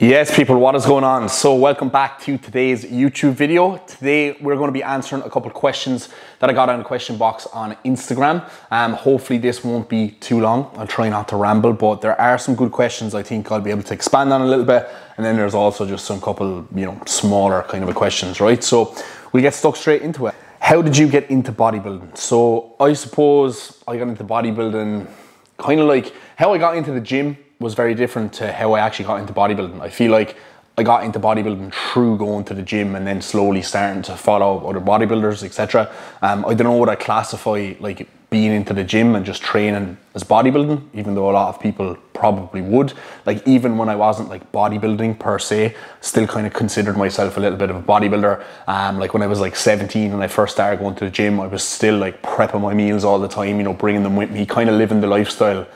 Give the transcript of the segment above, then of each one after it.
Yes, people, what is going on? So, welcome back to today's YouTube video. Today, we're going to be answering a couple questions that I got on the question box on Instagram. Um, hopefully, this won't be too long. I'll try not to ramble, but there are some good questions I think I'll be able to expand on a little bit. And then there's also just some couple, you know, smaller kind of questions, right? So, we get stuck straight into it. How did you get into bodybuilding? So, I suppose I got into bodybuilding kind of like how I got into the gym was very different to how I actually got into bodybuilding. I feel like I got into bodybuilding through going to the gym and then slowly starting to follow other bodybuilders, etc. Um, I don't know what I classify like being into the gym and just training as bodybuilding, even though a lot of people probably would. Like even when I wasn't like bodybuilding per se, still kind of considered myself a little bit of a bodybuilder. Um, like when I was like 17 and I first started going to the gym, I was still like prepping my meals all the time, you know, bringing them with me, kind of living the lifestyle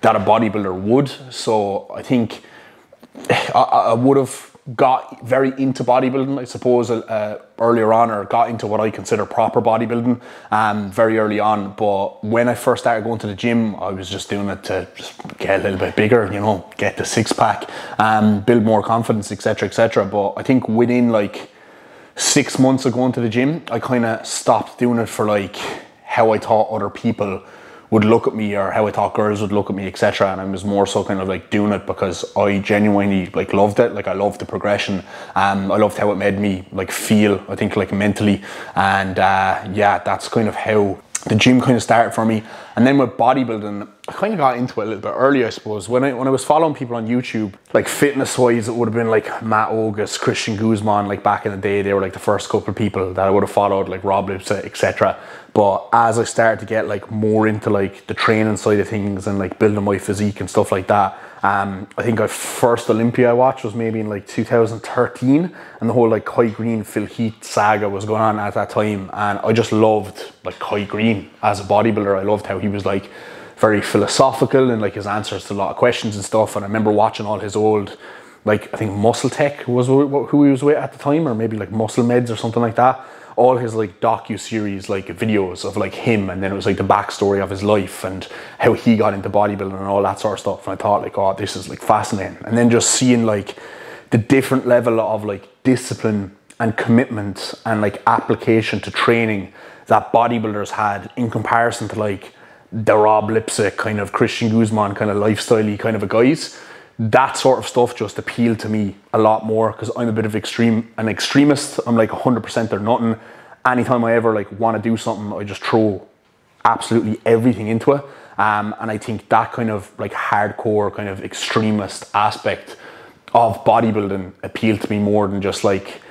that a bodybuilder would. So I think I, I would have got very into bodybuilding, I suppose, uh, earlier on, or got into what I consider proper bodybuilding um, very early on. But when I first started going to the gym, I was just doing it to just get a little bit bigger, you know, get the six pack, um, build more confidence, etc., etc. But I think within like six months of going to the gym, I kind of stopped doing it for like how I thought other people would look at me or how I thought girls would look at me, etc. And I was more so kind of like doing it because I genuinely like loved it. Like I loved the progression. Um, I loved how it made me like feel. I think like mentally, and uh, yeah, that's kind of how the gym kind of started for me. And then with bodybuilding, I kind of got into it a little bit earlier, I suppose. When I when I was following people on YouTube, like fitness wise, it would have been like Matt Ogus, Christian Guzman, like back in the day, they were like the first couple of people that I would have followed, like Rob Lipsett, etc. But as I started to get like more into like the training side of things and like building my physique and stuff like that, um, I think our first Olympia I watched was maybe in like 2013, and the whole like Kai Greene Phil Heath saga was going on at that time, and I just loved like Kai Greene as a bodybuilder. I loved how he was like very philosophical and like his answers to a lot of questions and stuff. And I remember watching all his old like I think Muscle Tech was who he was with at the time, or maybe like Muscle Meds or something like that all his like docu series like videos of like him and then it was like the backstory of his life and how he got into bodybuilding and all that sort of stuff. And I thought like oh this is like fascinating. And then just seeing like the different level of like discipline and commitment and like application to training that bodybuilders had in comparison to like the Rob Lipsett kind of Christian Guzman kind of lifestyle kind of a guys that sort of stuff just appealed to me a lot more because I'm a bit of extreme an extremist. I'm like 100% or nothing. Anytime I ever like want to do something, I just throw absolutely everything into it. Um, and I think that kind of like hardcore kind of extremist aspect of bodybuilding appealed to me more than just like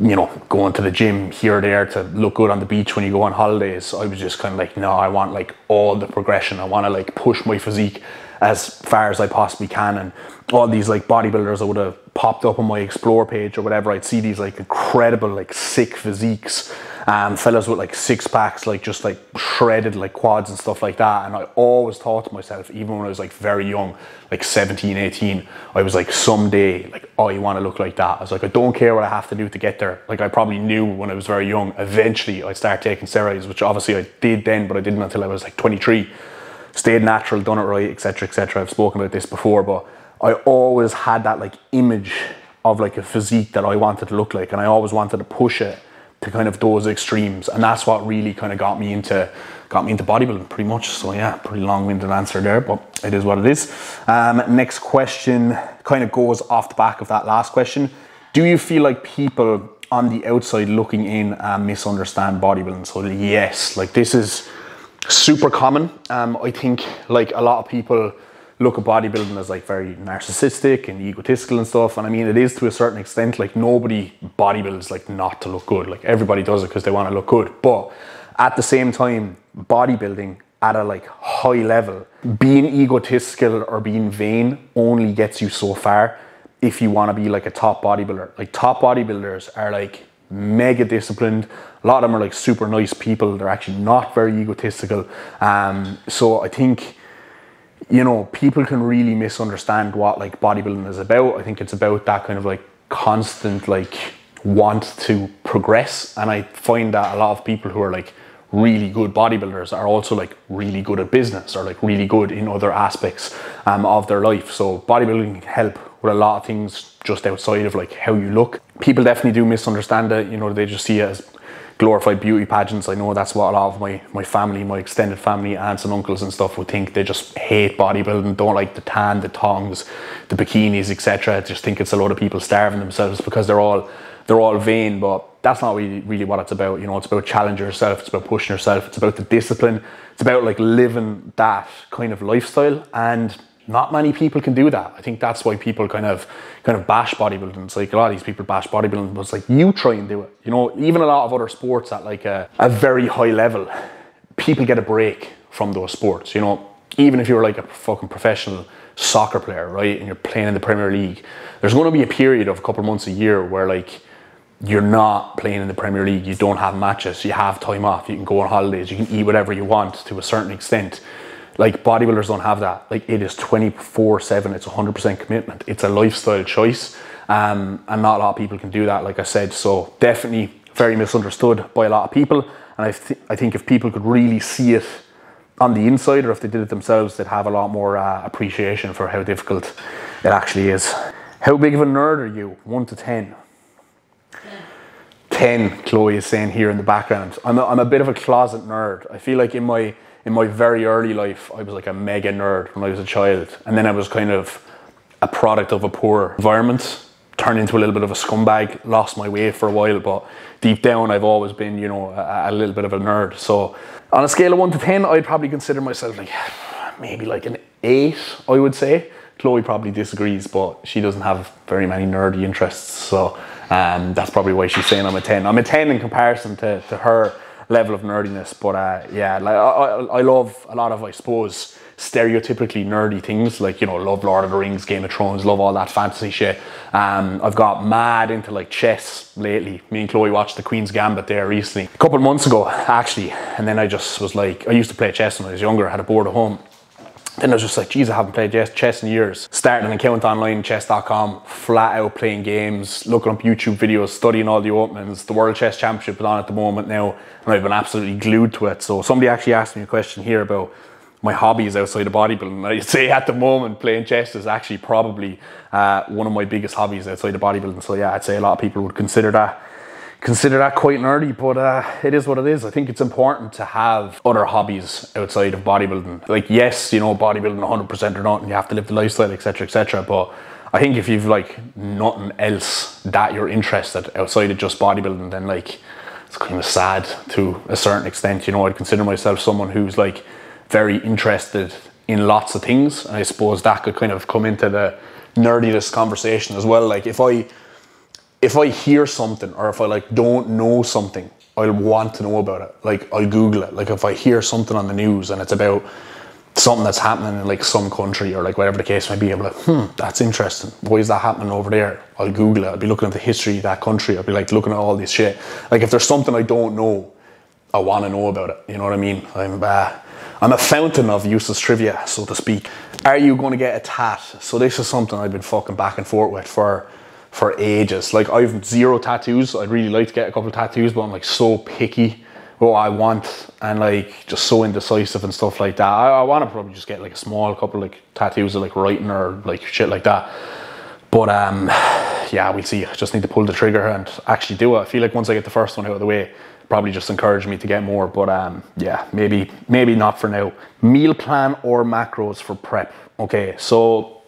you know going to the gym here or there to look good on the beach when you go on holidays. I was just kind of like no, I want like all the progression. I want to like push my physique as far as I possibly can. And all these like bodybuilders that would have popped up on my explore page or whatever, I'd see these like incredible, like sick physiques, um, fellas with like six packs, like just like shredded like quads and stuff like that. And I always thought to myself, even when I was like very young, like 17, 18, I was like, someday, like, oh, you want to look like that. I was like, I don't care what I have to do to get there. Like, I probably knew when I was very young, eventually I'd start taking steroids, which obviously I did then, but I didn't until I was like 23 stayed natural, done it right, etc., etc. I've spoken about this before, but I always had that like image of like a physique that I wanted to look like, and I always wanted to push it to kind of those extremes, and that's what really kind of got me into got me into bodybuilding pretty much. So yeah, pretty long-winded answer there, but it is what it is. Um, next question kind of goes off the back of that last question. Do you feel like people on the outside looking in uh, misunderstand bodybuilding? So yes, like this is super common. Um, I think like a lot of people look at bodybuilding as like very narcissistic and egotistical and stuff. And I mean, it is to a certain extent. Like nobody bodybuilds like not to look good. Like everybody does it because they want to look good. But at the same time, bodybuilding at a like high level, being egotistical or being vain only gets you so far. If you want to be like a top bodybuilder, like top bodybuilders are like mega disciplined. A lot of them are like super nice people. They're actually not very egotistical. Um, so I think, you know, people can really misunderstand what like bodybuilding is about. I think it's about that kind of like constant like want to progress. And I find that a lot of people who are like really good bodybuilders are also like really good at business or like really good in other aspects um, of their life. So bodybuilding can help with a lot of things just outside of like how you look. People definitely do misunderstand it. You know, they just see it as glorified beauty pageants. I know that's what a lot of my, my family, my extended family, aunts and uncles and stuff would think. They just hate bodybuilding, don't like the tan, the tongs, the bikinis, etc. Just think it's a lot of people starving themselves because they're all they're all vain, but that's not really really what it's about. You know, it's about challenging yourself, it's about pushing yourself, it's about the discipline, it's about like living that kind of lifestyle and not many people can do that. I think that's why people kind of kind of bash bodybuilding. It's like a lot of these people bash bodybuilding, but it's like you try and do it. You know, even a lot of other sports at like a, a very high level, people get a break from those sports. You know, even if you're like a fucking professional soccer player, right, and you're playing in the Premier League, there's going to be a period of a couple months a year where like you're not playing in the Premier League, you don't have matches, you have time off, you can go on holidays, you can eat whatever you want to a certain extent like bodybuilders don't have that. Like it is 24 7, it's 100% commitment. It's a lifestyle choice. Um, and not a lot of people can do that, like I said. So definitely very misunderstood by a lot of people. And I, th- I think if people could really see it on the inside or if they did it themselves, they'd have a lot more uh, appreciation for how difficult it actually is. How big of a nerd are you? 1 to 10? 10, Chloe is saying here in the background. I'm a, I'm a bit of a closet nerd. I feel like in my in my very early life, I was like a mega nerd when I was a child. And then I was kind of a product of a poor environment, turned into a little bit of a scumbag, lost my way for a while, but deep down I've always been, you know, a, a little bit of a nerd. So on a scale of one to 10, I'd probably consider myself like maybe like an eight, I would say. Chloe probably disagrees, but she doesn't have very many nerdy interests. So um, that's probably why she's saying I'm a 10. I'm a 10 in comparison to, to her level of nerdiness. But uh, yeah, like I, I love a lot of I suppose stereotypically nerdy things like you know love Lord of the Rings, Game of Thrones, love all that fantasy shit. Um, I've got mad into like chess lately. Me and Chloe watched the Queen's Gambit there recently, a couple months ago actually, and then I just was like, I used to play chess when I was younger. I had a board at home. Then I was just like, geez, I haven't played chess in years. Starting an account online, chess.com, flat out playing games, looking up YouTube videos, studying all the openings. The World Chess Championship is on at the moment now, and I've been absolutely glued to it. So somebody actually asked me a question here about my hobbies outside of bodybuilding. I'd say at the moment playing chess is actually probably uh, one of my biggest hobbies outside of bodybuilding. So yeah, I'd say a lot of people would consider that consider that quite nerdy, but uh, it is what it is. I think it's important to have other hobbies outside of bodybuilding. Like, yes, you know, bodybuilding 100% or not, and you have to live the lifestyle, etc., etc. But I think if you've like nothing else that you're interested outside of just bodybuilding, then like it's kind of sad to a certain extent. You know, I'd consider myself someone who's like very interested in lots of things. And I suppose that could kind of come into the nerdiness conversation as well. Like if I if I hear something or if I like don't know something, I'll want to know about it. Like I'll Google it. Like if I hear something on the news and it's about something that's happening in like some country or like whatever the case may be, I'm like, hmm, that's interesting. Why is that happening over there? I'll Google it. I'll be looking at the history of that country. I'll be like looking at all this shit. Like if there's something I don't know, I want to know about it. You know what I mean? I'm uh, I'm a fountain of useless trivia, so to speak. Are you going to get a tat? So this is something I've been fucking back and forth with for for ages. Like I've zero tattoos. I'd really like to get a couple of tattoos, but I'm like so picky what I want and like just so indecisive and stuff like that. I, I want to probably just get like a small couple like tattoos of like writing or like shit like that. But um, yeah, we'll see. I just need to pull the trigger and actually do it. I feel like once I get the first one out of the way, probably just encourage me to get more. But um, yeah, maybe maybe not for now. Meal plan or macros for prep. Okay, so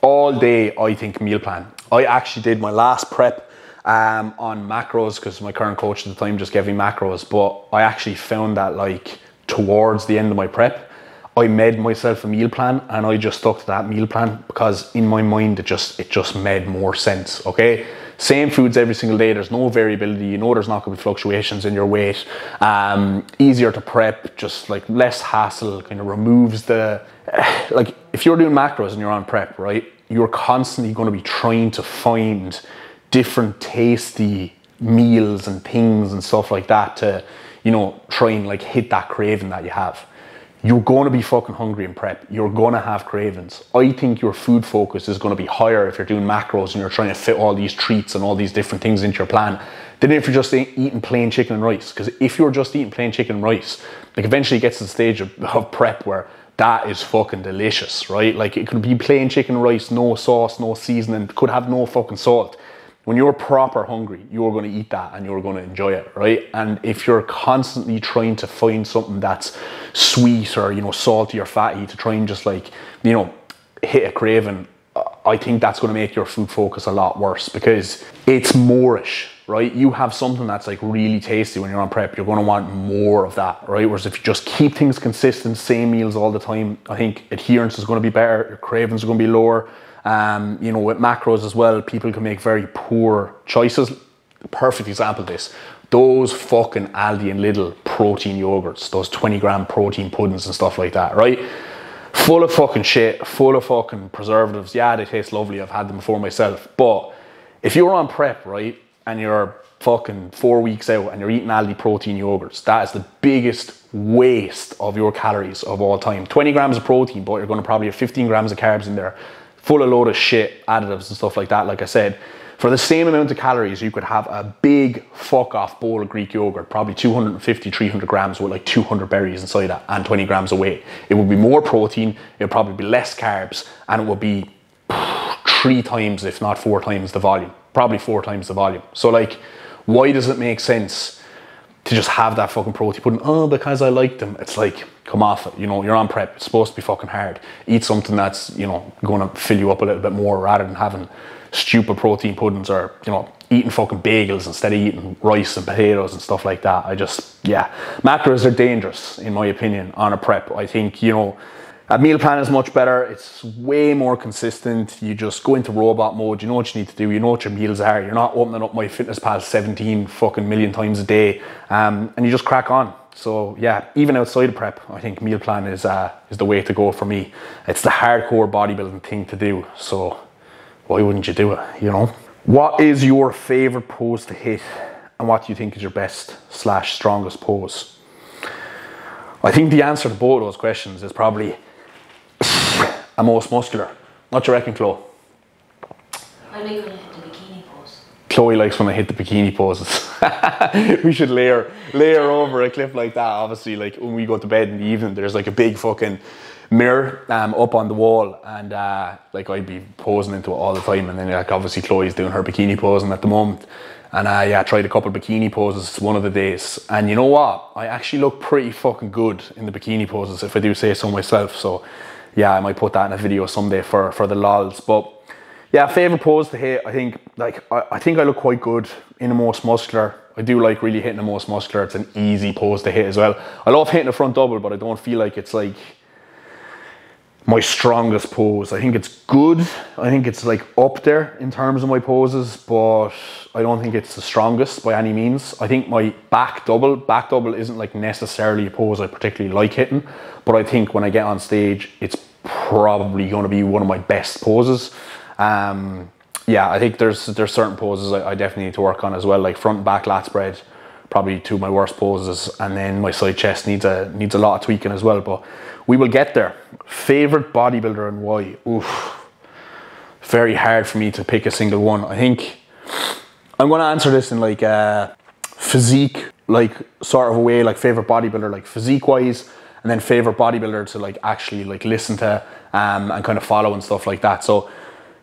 all day I think meal plan. I actually did my last prep um, on macros because my current coach at the time just gave me macros. But I actually found that like towards the end of my prep, I made myself a meal plan and I just stuck to that meal plan because in my mind it just it just made more sense. Okay. Same foods every single day. There's no variability. You know there's not to be fluctuations in your weight. Um, easier to prep, just like less hassle. Kind of removes the like if you're doing macros and you're on prep, right? You're constantly going to be trying to find different tasty meals and things and stuff like that to, you know, try and like hit that craving that you have. you're going to be fucking hungry in prep. You're going to have cravings. I think your food focus is going to be higher if you're doing macros and you're trying to fit all these treats and all these different things into your plan than if you're just eating plain chicken and rice. Because if you're just eating plain chicken and rice, like eventually it gets to the stage of, of prep where that is fucking delicious, right? Like it could be plain chicken rice, no sauce, no seasoning, could have no fucking salt when you're proper hungry, you're going to eat that and you're going to enjoy it, right? And if you're constantly trying to find something that's sweet or, you know, salty or fatty to try and just like, you know, hit a craving, I think that's going to make your food focus a lot worse because it's moreish, right? You have something that's like really tasty when you're on prep, you're going to want more of that, right? Whereas if you just keep things consistent, same meals all the time, I think adherence is going to be better, your cravings are going to be lower um, you know, with macros as well, people can make very poor choices. Perfect example this. Those fucking Aldi and Lidl protein yogurts, those 20 gram protein puddings and stuff like that, right? Full of fucking shit, full of fucking preservatives. Yeah, they taste lovely. I've had them before myself. But if you're on prep, right, and you're fucking four weeks out and you're eating Aldi protein yogurts, that is the biggest waste of your calories of all time. 20 grams of protein, but you're going to probably have 15 grams of carbs in there full of load of shit, additives and stuff like that, like I said. For the same amount of calories, you could have a big fuck off bowl of Greek yogurt, probably 250, 300 grams with like 200 berries inside it and 20 grams of weight. It would be more protein, it would probably be less carbs, and it would be three times, if not four times the volume. Probably four times the volume. So, like, why does it make sense to just have that fucking protein pudding? Oh, because I like them. It's like, come off it. You know, you're on prep. It's supposed to be fucking hard. Eat something that's, you know, going to fill you up a little bit more rather than having stupid protein puddings or, you know, eating fucking bagels instead of eating rice and potatoes and stuff like that. I just, yeah. Macros are dangerous, in my opinion, on a prep. I think, you know, a meal plan is much better. It's way more consistent. You just go into robot mode. You know what you need to do. You know what your meals are. You're not opening up MyFitnessPal 17 fucking million times a day. Um, and you just crack on so yeah, even outside of prep, I think meal plan is uh, is the way to go for me. It's the hardcore bodybuilding thing to do. So why wouldn't you do it? You know. What is your favorite pose to hit, and what do you think is your best slash strongest pose? I think the answer to both those questions is probably a most muscular. What do you reckon, Chloe? I I hit the bikini pose. Chloe likes when I hit the bikini poses. we should layer layer over a clip like that. Obviously, like when we go to bed in the evening, there's like a big fucking mirror um, up on the wall, and uh, like I'd be posing into it all the time. And then like obviously Chloe's doing her bikini posing at the moment. And I uh, yeah, tried a couple of bikini poses one of the days. And you know what? I actually look pretty fucking good in the bikini poses, if I do say so myself. So yeah, I might put that in a video someday for, for the lols. But yeah, favorite pose to hit. I think like I, I think I look quite good in the most muscular. I do like really hitting the most muscular. It's an easy pose to hit as well. I love hitting the front double, but I don't feel like it's like my strongest pose. I think it's good. I think it's like up there in terms of my poses, but I don't think it's the strongest by any means. I think my back double, back double isn't like necessarily a pose I particularly like hitting, but I think when I get on stage, it's probably going to be one of my best poses. Um, yeah, I think there's there's certain poses I, I, definitely need to work on as well, like front back lat spread, probably two of my worst poses, and then my side chest needs a needs a lot of tweaking as well. But we will get there. Favorite bodybuilder and why? Oof, very hard for me to pick a single one. I think I'm going to answer this in like a physique, like sort of a way, like favorite bodybuilder, like physique wise, and then favorite bodybuilder to like actually like listen to um, and kind of follow and stuff like that. So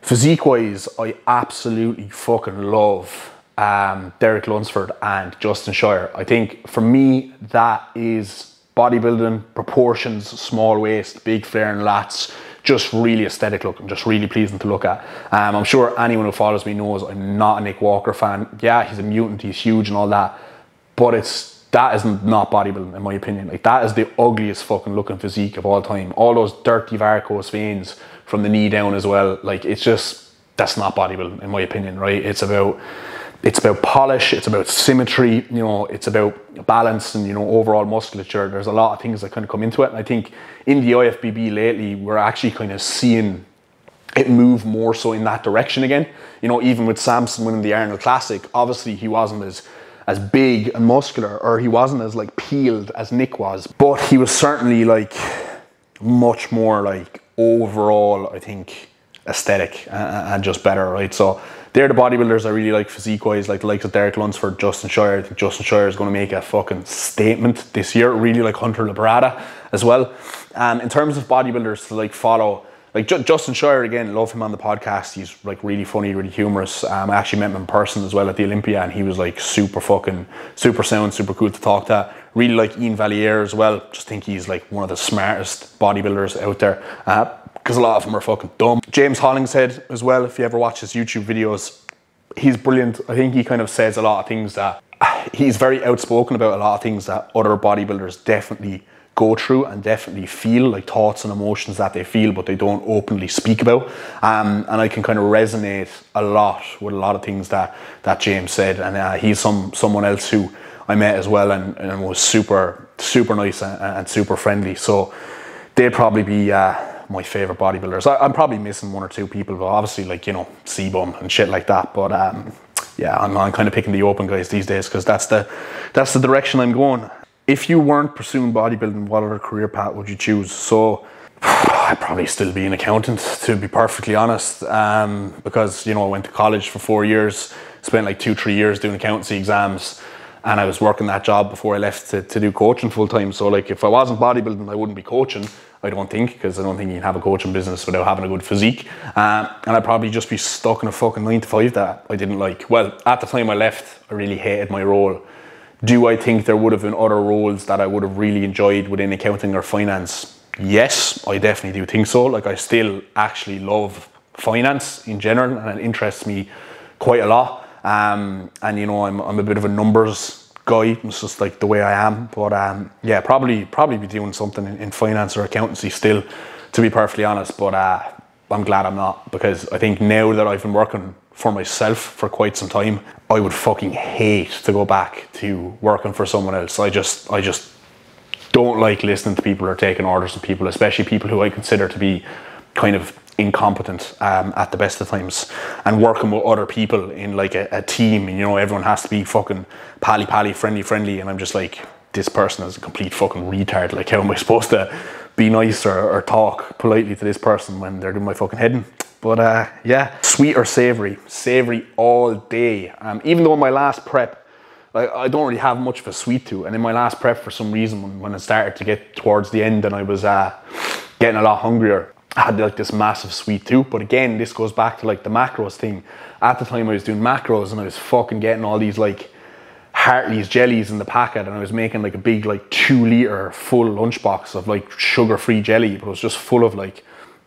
Physique wise, I absolutely fucking love um, Derek Lunsford and Justin Shier. I think for me, that is bodybuilding, proportions, small waist, big flaring lats, just really aesthetic looking, just really pleasing to look at. Um, I'm sure anyone who follows me knows I'm not a Nick Walker fan. Yeah, he's a mutant, he's huge and all that, but it's that is not bodybuilding in my opinion. Like that is the ugliest fucking looking physique of all time. All those dirty varicose veins from the knee down as well. Like it's just that's not bodybuilding in my opinion, right? It's about it's about polish, it's about symmetry, you know, it's about balance and you know overall musculature. There's a lot of things that kind of come into it. And I think in the IFBB lately, we're actually kind of seeing it move more so in that direction again. You know, even with Samson winning the Arnold Classic, obviously he wasn't as as big and muscular, or he wasn't as like peeled as Nick was, but he was certainly like much more like overall, I think, aesthetic and, and just better, right? So they're the bodybuilders I really like physique wise, like the likes of Derek Lunsford, Justin Shier. I think Justin Shier is going to make a fucking statement this year. Really like Hunter Labrada as well. Um, in terms of bodybuilders to like follow, like J- Justin Shier again, love him on the podcast. He's like really funny, really humorous. Um, I actually met him in person as well at the Olympia, and he was like super fucking, super sound, super cool to talk to. Really like Iain Valliere as well. Just think he's like one of the smartest bodybuilders out there. Uh, because a lot of them are fucking dumb. James Hollingshead as well, if you ever watch his YouTube videos, he's brilliant. I think he kind of says a lot of things that he's very outspoken about a lot of things that other bodybuilders definitely go through and definitely feel like thoughts and emotions that they feel but they don't openly speak about um, and I can kind of resonate a lot with a lot of things that that James said and uh, he's some someone else who I met as well and, and was super super nice and, and, super friendly so they'd probably be uh, my favorite bodybuilders. I, am probably missing one or two people, but obviously like you know CBum and shit like that. But um, yeah, I'm, I'm kind of picking the open guys these days because that's the that's the direction I'm going. If you weren't pursuing bodybuilding, what other career path would you choose? So I'd probably still be an accountant, to be perfectly honest, um, because you know I went to college for four years, spent like two three years doing accountancy exams and I was working that job before I left to, to do coaching full time. So like if I wasn't bodybuilding, I wouldn't be coaching. I don't think because I don't think you can have a coaching business without having a good physique. Um, and I'd probably just be stuck in a fucking nine to five that I didn't like. Well, at the time I left, I really hated my role. Do I think there would have been other roles that I would have really enjoyed within accounting or finance? Yes, I definitely do think so. Like I still actually love finance in general, and it interests me quite a lot. Um, and you know, I'm, I'm a bit of a numbers guy. It's just like the way I am. But um, yeah, probably probably be doing something in, in, finance or accountancy still, to be perfectly honest. But uh, I'm glad I'm not because I think now that I've been working for myself for quite some time, I would fucking hate to go back to working for someone else. I just I just don't like listening to people or taking orders from people, especially people who I consider to be kind of incompetent um, at the best of times and working with other people in like a, a, team and you know everyone has to be fucking pally pally friendly friendly and I'm just like this person is a complete fucking retard. Like how am I supposed to be nice or, or talk politely to this person when they're doing my fucking heading? But uh, yeah sweet or savory savory all day. Um, even though in my last prep like, I don't really have much of a sweet tooth and in my last prep for some reason when, when it started to get towards the end and I was uh, getting a lot hungrier I had like this massive sweet tooth. But again, this goes back to like the macros thing. At the time I was doing macros and I was fucking getting all these like Hartley's jellies in the packet and I was making like a big like two liter full lunchbox of like sugar free jelly, but it was just full of like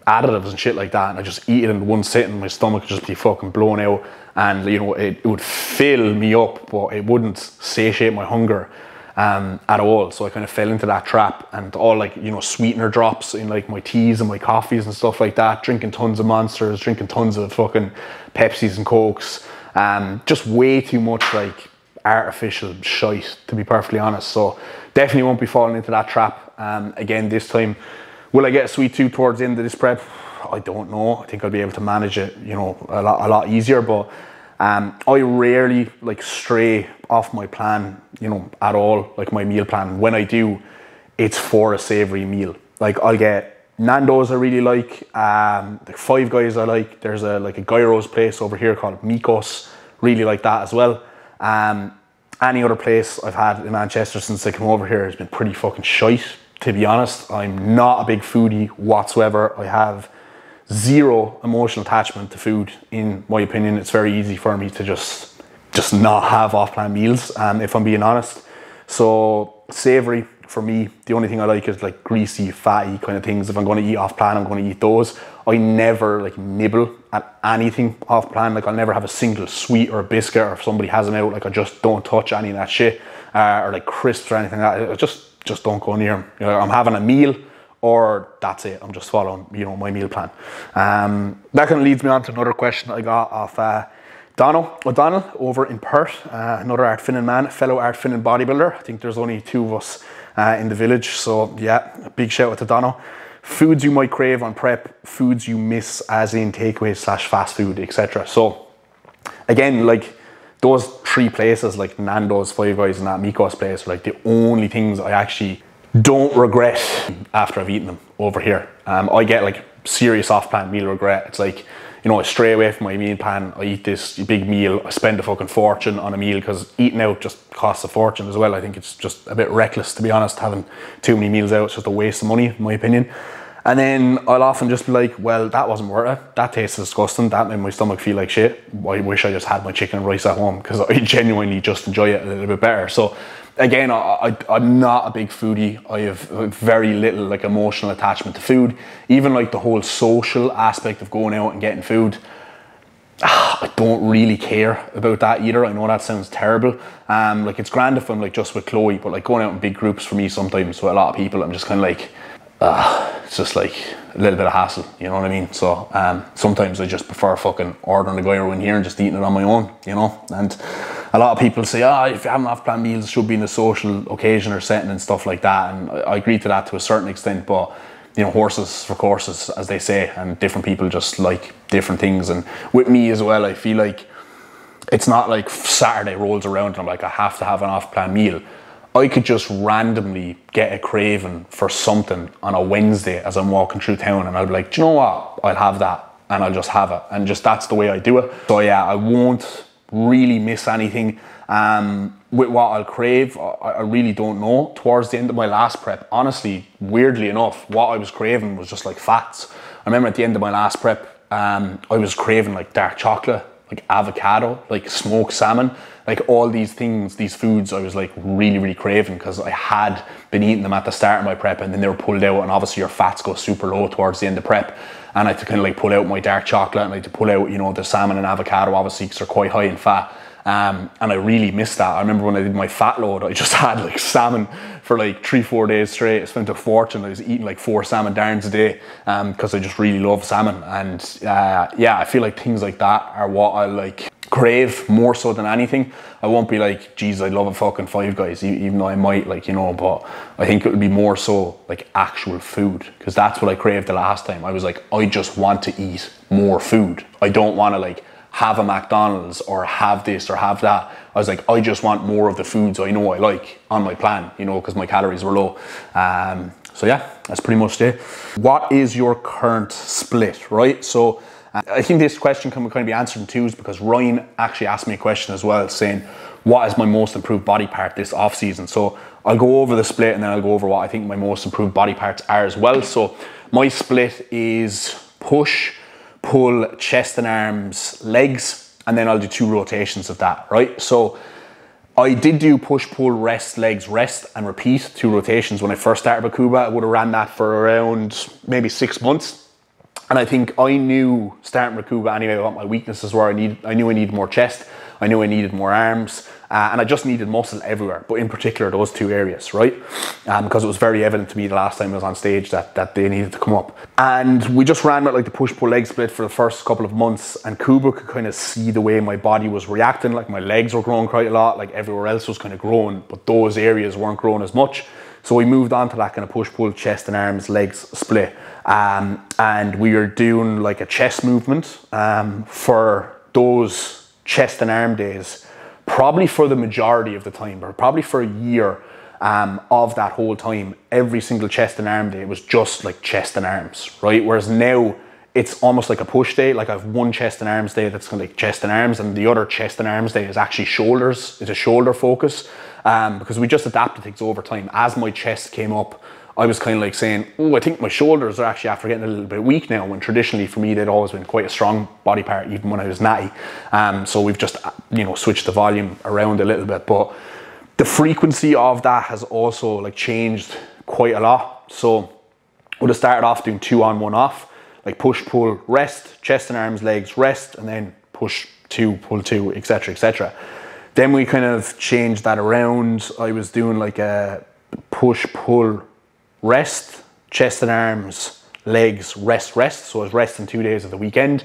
additives and shit like that. And I just eat it in one sitting, my stomach would just be fucking blown out. And you know, it, it would fill me up, but it wouldn't satiate my hunger um, at all. So I kind of fell into that trap and all like, you know, sweetener drops in like my teas and my coffees and stuff like that, drinking tons of monsters, drinking tons of fucking Pepsis and Cokes. Um, just way too much like artificial shite, to be perfectly honest. So definitely won't be falling into that trap um, again this time. Will I get a sweet tooth towards the end of this prep? I don't know. I think I'll be able to manage it, you know, a lot, a lot easier. But um, I rarely like stray off my plan, you know, at all, like my meal plan. When I do, it's for a savory meal. Like I'll get Nando's I really like, um, the Five Guys I like. There's a like a gyros place over here called Mikos, really like that as well. Um, any other place I've had in Manchester since I came over here has been pretty fucking shite. To be honest, I'm not a big foodie whatsoever. I have zero emotional attachment to food. In my opinion, it's very easy for me to just just not have off-plan meals. Um, if I'm being honest, so savory for me, the only thing I like is like greasy, fatty kind of things. If I'm going to eat off-plan, I'm going to eat those. I never like nibble at anything off-plan. Like I'll never have a single sweet or a biscuit, or if somebody has them out, like I just don't touch any of that shit, uh, or like crisps or anything like that. I just just don't go near them. You know, I'm having a meal or that's it. I'm just following, you know, my meal plan. Um, that kind of leads me on to another question I got off uh, Donald O'Donnell over in Perth, uh, another Ardfinnan man, fellow Ardfinnan bodybuilder. I think there's only two of us uh, in the village, so yeah, big shout out to Donald. Foods you might crave on prep, foods you miss as in takeaways slash fast food, etc. So again, like those three places like Nando's, Five Guys, and that Mikos place like the only things I actually don't regret after I've eaten them over here. Um, I get like serious off-plan meal regret. It's like you know, I stray away from my meal plan. I eat this big meal. I spend a fucking fortune on a meal because eating out just costs a fortune as well. I think it's just a bit reckless, to be honest, having too many meals out. It's just a waste of money, in my opinion. And then I'll often just be like, well, that wasn't worth it. That tastes disgusting. That made my stomach feel like shit. I wish I just had my chicken and rice at home because I genuinely just enjoy it a little bit better. So again, I, am not a big foodie. I have very little like emotional attachment to food. Even like the whole social aspect of going out and getting food. I don't really care about that either. I know that sounds terrible. Um, like it's grand if I'm like just with Chloe, but like going out in big groups for me sometimes with a lot of people, I'm just kind of like, uh, it's just like a little bit of hassle, you know what I mean? So um, sometimes I just prefer fucking ordering a gyro in here and just eating it on my own, you know? And a lot of people say, oh, if you haven't off plan meals, it should be in a social occasion or setting and stuff like that. And I agree to that to a certain extent, but you know, horses for courses, as they say, and different people just like different things. And with me as well, I feel like it's not like Saturday rolls around and I'm like, I have to have an off plan meal. I could just randomly get a craving for something on a Wednesday as I'm walking through town and I'd be like, do you know what? I'll have that and I'll just have it. And just that's the way I do it. So yeah, I won't really miss anything. Um, with what I'll crave, I, I, really don't know. Towards the end of my last prep, honestly, weirdly enough, what I was craving was just like fats. I remember at the end of my last prep, um, I was craving like dark chocolate, like avocado, like smoked salmon, like all these things, these foods I was like really, really craving because I had been eating them at the start of my prep and then they were pulled out and obviously your fats go super low towards the end of prep. And I had to kind of like pull out my dark chocolate and I had to pull out, you know, the salmon and avocado obviously because they're quite high in fat. Um, and I really missed that. I remember when I did my fat load, I just had like salmon for like three, four days straight. I spent a fortune. I was eating like four salmon darns a day because um, I just really love salmon. And uh, yeah, I feel like things like that are what I like crave more so than anything. I won't be like, geez, I love a fucking Five Guys, even though I might, like, you know, but I think it would be more so like actual food because that's what I craved the last time. I was like, I just want to eat more food. I don't want to like have a McDonald's or have this or have that. I was like, I just want more of the foods I know I like on my plan, you know, because my calories were low. Um, so yeah, that's pretty much it. What is your current split, right? So I think this question can kind of be answered in twos because Ryan actually asked me a question as well saying, what is my most improved body part this off season? So I'll go over the split and then I'll go over what I think my most improved body parts are as well. So my split is push, pull, chest and arms, legs, and then I'll do two rotations of that, right? So I did do push, pull, rest, legs, rest, and repeat two rotations when I first started Bakuba. I would have ran that for around maybe six months. And I think I knew starting Rakuba anyway what my weaknesses were. I need I knew I needed more chest, I knew I needed more arms, uh, and I just needed muscle everywhere, but in particular those two areas, right? Um, because it was very evident to me the last time I was on stage that, that they needed to come up. And we just ran with like the push-pull leg split for the first couple of months, and Kuba could kind of see the way my body was reacting, like my legs were growing quite a lot, like everywhere else was kind of growing, but those areas weren't growing as much. So we moved on to that kind of push-pull, chest and arms, legs split. Um, and we were doing like a chest movement um, for those chest and arm days probably for the majority of the time, or probably for a year um, of that whole time, every single chest and arm day was just like chest and arms, right? Whereas now it's almost like a push day. Like I've one chest and arms day that's kind of like chest and arms, and the other chest and arms day is actually shoulders. It's a shoulder focus um, because we just adapted things over time. As my chest came up, I was kind of like saying, oh, I think my shoulders are actually after getting a little bit weak now. When traditionally for me, they'd always been quite a strong body part, even when I was natty. Um, so we've just, you know, switched the volume around a little bit. But the frequency of that has also like changed quite a lot. So would have started off doing two on, one off, like push, pull, rest, chest and arms, legs, rest, and then push two, pull two, etc., etc. Then we kind of changed that around. I was doing like a push, pull, rest, chest and arms, legs, rest, rest. So I was resting two days of the weekend.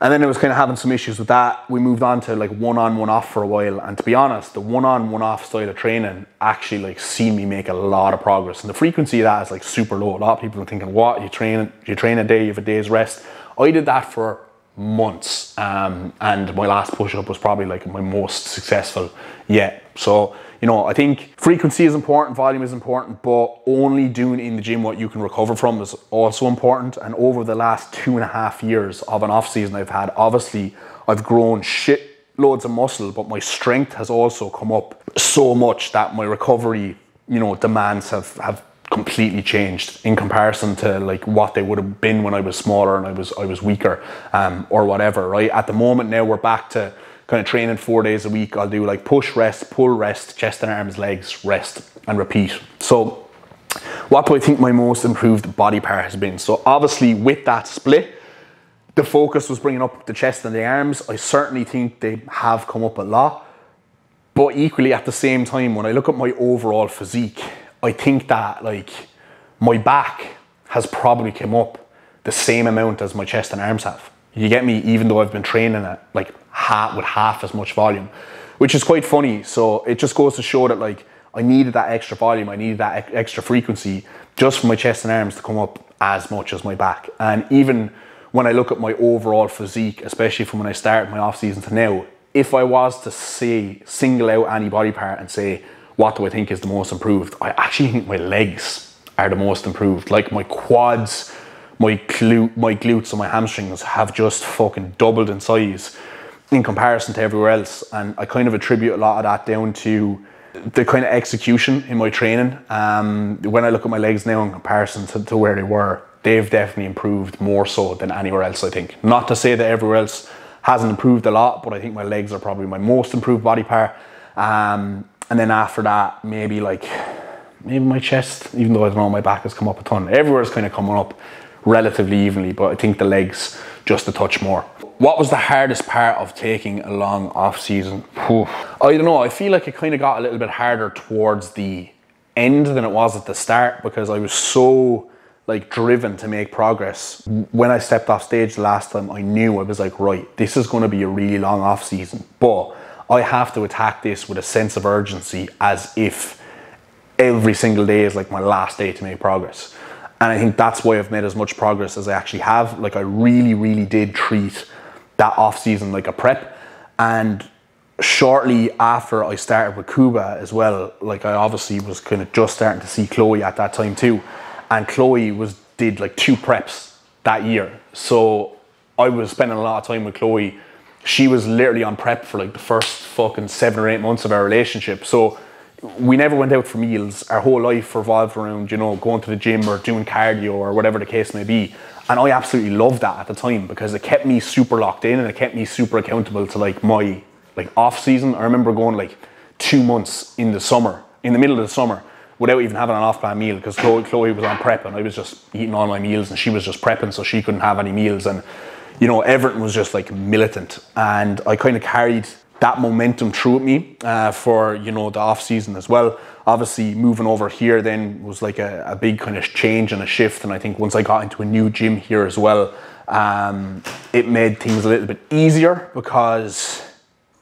And then I was kind of having some issues with that. We moved on to like one on, one off for a while. And to be honest, the one on, one off style of training actually like seen me make a lot of progress. And the frequency of that is like super low. A lot of people are thinking, what? You train you train a day, you have a day's rest. I did that for months. Um, and my last push up was probably like my most successful yet. So, you know, I think frequency is important, volume is important, but only doing in the gym what you can recover from is also important. And over the last two and a half years of an off season I've had, obviously I've grown shit loads of muscle, but my strength has also come up so much that my recovery, you know, demands have, have completely changed in comparison to like what they would have been when I was smaller and I was I was weaker um, or whatever. Right at the moment now we're back to kind of training four days a week. I'll do like push, rest, pull, rest, chest and arms, legs, rest, and repeat. So, what do I think my most improved body part has been? So obviously with that split. The focus was bringing up the chest and the arms. I certainly think they have come up a lot. But equally at the same time, when I look at my overall physique, I think that like my back has probably come up the same amount as my chest and arms have. You get me, even though I've been training it like half with half as much volume, which is quite funny. So it just goes to show that like I needed that extra volume, I needed that extra frequency just for my chest and arms to come up as much as my back. And even when I look at my overall physique, especially from when I started my off season to now, if I was to say single out any body part and say what do I think is the most improved? I actually think my legs are the most improved. Like my quads, my glute, my glutes and my hamstrings have just fucking doubled in size in comparison to everywhere else. And I kind of attribute a lot of that down to the kind of execution in my training. Um, when I look at my legs now in comparison to, to where they were, they've definitely improved more so than anywhere else, I think. Not to say that everywhere else hasn't improved a lot, but I think my legs are probably my most improved body part. Um, and then after that, maybe like maybe my chest, even though I don't know my back has come up a ton. Everywhere's kind of coming up relatively evenly, but I think the legs just a touch more. What was the hardest part of taking a long off season? Whew. I don't know. I feel like it kind of got a little bit harder towards the end than it was at the start because I was so like driven to make progress. When I stepped off stage the last time, I knew I was like, right, this is going to be a really long off season, but I have to attack this with a sense of urgency as if every single day is like my last day to make progress. And I think that's why I've made as much progress as I actually have. Like I really, really did treat that off season like a prep. And shortly after I started with Kuba as well, like I obviously was kind of just starting to see Chloe at that time too. And Chloe was did like two preps that year. So I was spending a lot of time with Chloe she was literally on prep for like the first fucking seven or eight months of our relationship. So we never went out for meals. Our whole life revolved around, you know, going to the gym or doing cardio or whatever the case may be. And I absolutely loved that at the time because it kept me super locked in and it kept me super accountable to like my like off season. I remember going like two months in the summer, in the middle of the summer, without even having an off plan meal because Chloe, Chloe was on prep and I was just eating all my meals and she was just prepping so she couldn't have any meals and you know, everything was just like militant. And I kind of carried that momentum through with me uh, for, you know, the off season as well. Obviously, moving over here then was like a, a, big kind of change and a shift. And I think once I got into a new gym here as well, um, it made things a little bit easier because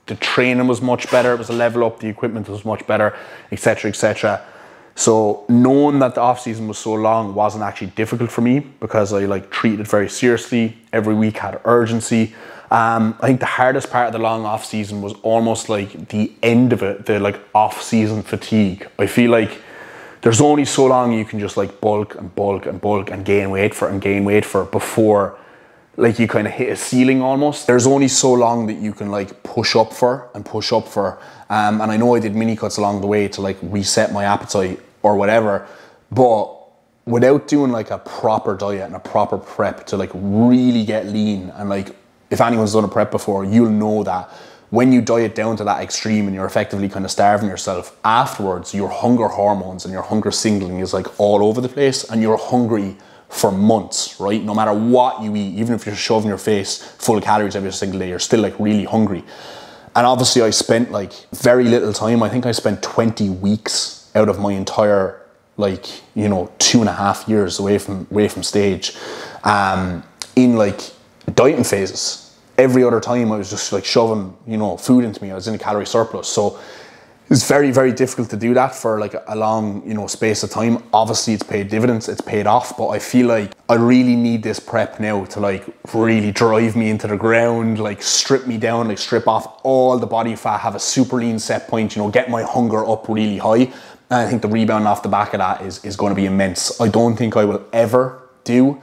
the training was much better. It was a level up. The equipment was much better, etc., etc. So knowing that the off season was so long wasn't actually difficult for me because I like treated it very seriously. Every week had urgency. Um, I think the hardest part of the long off season was almost like the end of it, the like off season fatigue. I feel like there's only so long you can just like bulk and bulk and bulk and gain weight for and gain weight for before like you kind of hit a ceiling almost. There's only so long that you can like push up for and push up for. Um, and I know I did mini cuts along the way to like reset my appetite or whatever, but without doing like a proper diet and a proper prep to like really get lean and like if anyone's done a prep before, you'll know that when you diet down to that extreme and you're effectively kind of starving yourself, afterwards your hunger hormones and your hunger signaling is like all over the place and you're hungry for months, right? No matter what you eat, even if you're shoving your face full of calories every single day, you're still like really hungry. And obviously, I spent like very little time. I think I spent 20 weeks out of my entire like you know two and a half years away from away from stage um, in like dieting phases. Every other time, I was just like shoving you know food into me. I was in a calorie surplus, so it's very very difficult to do that for like a long you know space of time. Obviously it's paid dividends it's paid off but i feel like i really need this prep now to like really drive me into the ground like strip me down like strip off all the body fat have a super lean set point you know get my hunger up really high. And i think the rebound off the back of that is, is going to be immense. I don't think i will ever do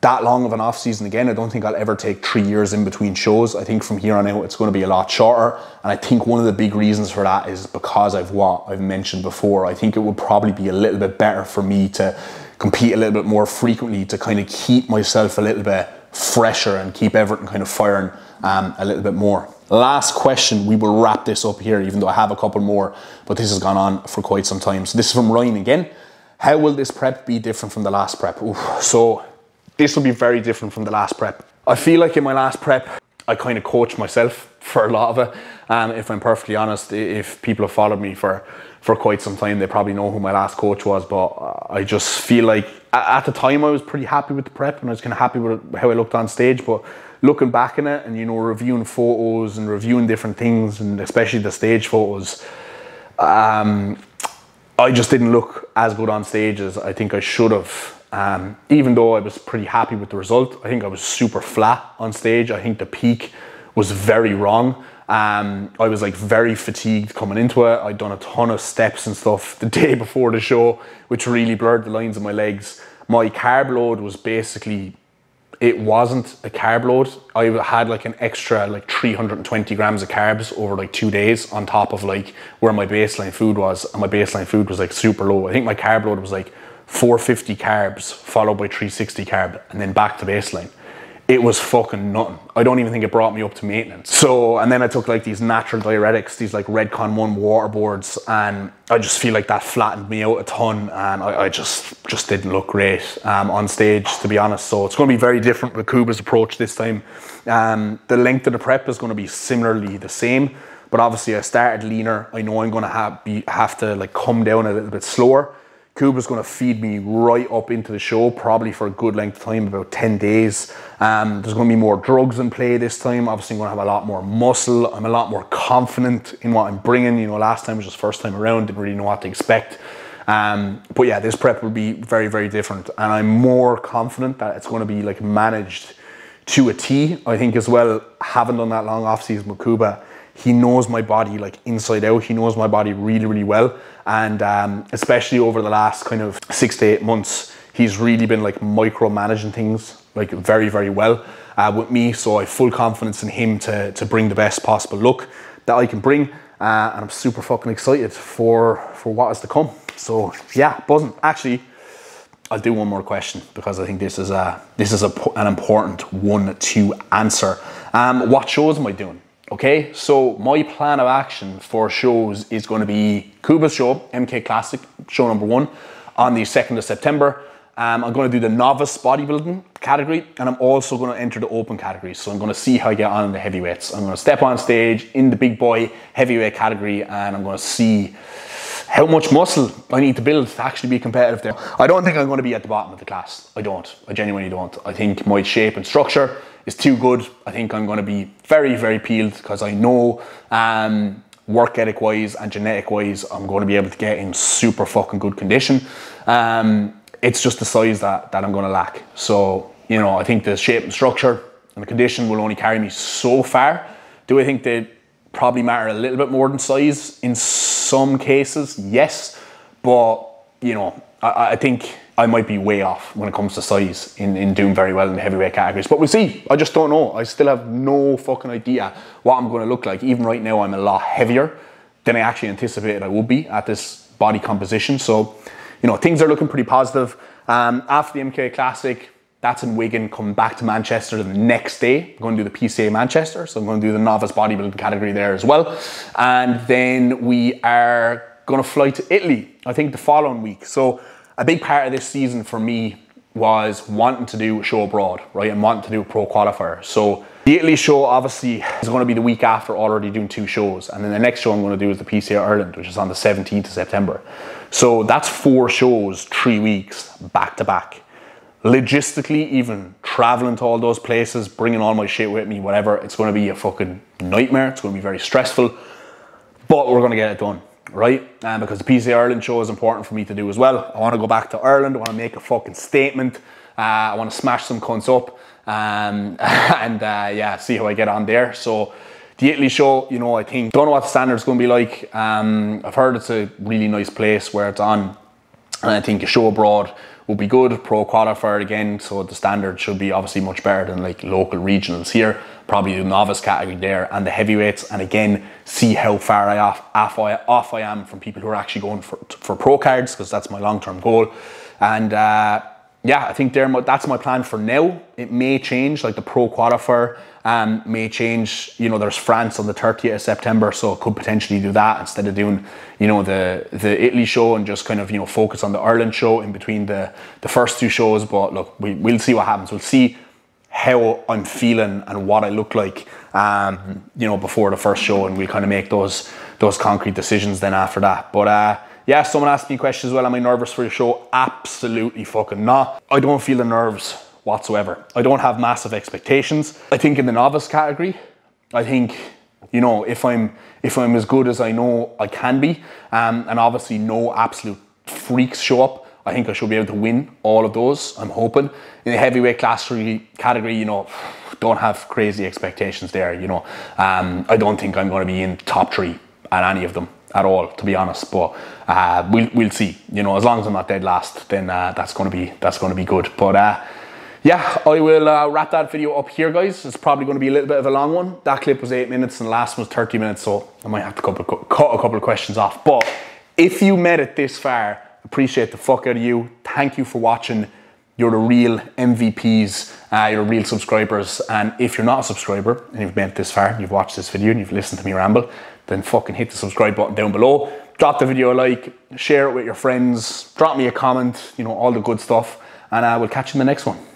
that long of an off season again. I don't think I'll ever take three years in between shows. I think from here on out it's going to be a lot shorter. And I think one of the big reasons for that is because I've what I've mentioned before. I think it would probably be a little bit better for me to compete a little bit more frequently to kind of keep myself a little bit fresher and keep everything kind of firing um, a little bit more. Last question, we will wrap this up here, even though I have a couple more, but this has gone on for quite some time. So this is from Ryan again. How will this prep be different from the last prep? Ooh, so this will be very different from the last prep. I feel like in my last prep, I kind of coached myself for a lot of it. Um, if I'm perfectly honest, if people have followed me for, for quite some time, they probably know who my last coach was. But I just feel like at the time I was pretty happy with the prep and I was kind of happy with how I looked on stage. But looking back in it and you know reviewing photos and reviewing different things and especially the stage photos, um, I just didn't look as good on stage as I think I should have. Um, even though I was pretty happy with the result, I think I was super flat on stage. I think the peak was very wrong. Um, I was like very fatigued coming into it. I'd done a ton of steps and stuff the day before the show, which really blurred the lines of my legs. My carb load was basically, it wasn't a carb load. I had like an extra like 320 grams of carbs over like two days on top of like where my baseline food was. And my baseline food was like super low. I think my carb load was like 450 carbs followed by 360 carb and then back to baseline. It was fucking nothing. I don't even think it brought me up to maintenance. So, and then I took like these natural diuretics, these like Redcon 1 water boards, and I just feel like that flattened me out a ton and I, I just just didn't look great um, on stage, to be honest. So it's going to be very different with Kuba's approach this time. Um, the length of the prep is going to be similarly the same, but obviously I started leaner. I know I'm going to have, be, have to like come down a little bit slower Kuba's going to feed me right up into the show, probably for a good length of time, about 10 days. Um, there's going to be more drugs in play this time. Obviously, I'm going to have a lot more muscle. I'm a lot more confident in what I'm bringing. You know, last time was just first time around, didn't really know what to expect. Um, but yeah, this prep will be very, very different. And I'm more confident that it's going to be like managed to a T. I think as well, having done that long off season with Kuba, he knows my body like inside out. He knows my body really, really well. And um, especially over the last kind of six to eight months, he's really been like micromanaging things like very, very well uh, with me. So I have full confidence in him to, to bring the best possible look that I can bring. Uh, and I'm super fucking excited for, for what is to come. So yeah, buzzing. Actually, I'll do one more question because I think this is a this is a, an important one to answer. Um, what shows am I doing? Okay, so my plan of action for shows is going to be Kuba's show, MK Classic, show number one, on the 2nd of September. Um, I'm going to do the novice bodybuilding category, and I'm also going to enter the open category. So I'm going to see how I get on in the heavyweights. I'm going to step on stage in the big boy heavyweight category, and I'm going to see how much muscle I need to build to actually be competitive there. I don't think I'm going to be at the bottom of the class. I don't. I genuinely don't. I think my shape and structure is too good. I think I'm going to be very, very peeled because I know um, work ethic wise and genetic wise, I'm going to be able to get in super fucking good condition. Um, it's just the size that, that I'm going to lack. So, you know, I think the shape and structure and the condition will only carry me so far. Do I think they probably matter a little bit more than size in some cases? Yes. But, you know, I, I think I might be way off when it comes to size in, in doing very well in the heavyweight categories. But we'll see. I just don't know. I still have no fucking idea what I'm going to look like. Even right now, I'm a lot heavier than I actually anticipated I would be at this body composition. So, you know, things are looking pretty positive. Um, after the MK Classic, that's in Wigan, coming back to Manchester the next day. I'm going to do the PCA Manchester, so I'm going to do the novice bodybuilding category there as well. And then we are going to fly to Italy, I think the following week. So a big part of this season for me was wanting to do a show abroad, right, and wanting to do a pro qualifier. So the Italy show obviously is going to be the week after already doing two shows, and then the next show I'm going to do is the PCA Ireland, which is on the 17th of September. So that's four shows, three weeks back to back. Logistically, even traveling to all those places, bringing all my shit with me, whatever, it's going to be a fucking nightmare. It's going to be very stressful, but we're going to get it done right? Um, because the PCA Ireland show is important for me to do as well. I want to go back to Ireland. I want to make a fucking statement. Uh, I want to smash some cunts up, um, and uh, yeah, see how I get on there. So the Italy show, you know, I think don't know what the standard's going to be like. Um, I've heard it's a really nice place where it's on, and I think a show abroad will be good. Pro qualifier again, so the standard should be obviously much better than like local regionals here. Probably the novice category there and the heavyweights, and again see how far I off, off, I, off I am from people who are actually going for for pro cards because that's my long term goal, and. Uh, yeah, I think there that's my plan for now. It may change, like the pro qualifier um, may change. You know, there's France on the 30th of September, so could potentially do that instead of doing, you know, the the Italy show and just kind of you know focus on the Ireland show in between the the first two shows. But look, we we'll see what happens. We'll see how I'm feeling and what I look like, um, you know, before the first show, and we'll kind of make those those concrete decisions then after that. But uh, yeah, someone asked me questions well. Am I nervous for your show? Absolutely fucking not. I don't feel the nerves whatsoever. I don't have massive expectations. I think in the novice category, I think you know if I'm if I'm as good as I know I can be, um, and obviously no absolute freaks show up. I think I should be able to win all of those. I'm hoping in the heavyweight class category, you know, don't have crazy expectations there. You know, um, I don't think I'm going to be in top three at any of them at all, to be honest. But uh, we'll we'll see. You know, as long as I'm not dead last, then uh, that's going to be that's going to be good. But uh, yeah, I will uh, wrap that video up here, guys. It's probably going to be a little bit of a long one. That clip was eight minutes, and the last one was thirty minutes, so I might have to cut a couple of questions off. But if you made it this far, appreciate the fuck out of you. Thank you for watching. You're the real MVPs, uh, you're real subscribers. And if you're not a subscriber and you've made it this far, you've watched this video and you've listened to me ramble, then fucking hit the subscribe button down below. Drop the video a like, share it with your friends, drop me a comment, you know, all the good stuff. And I uh, will catch you in the next one.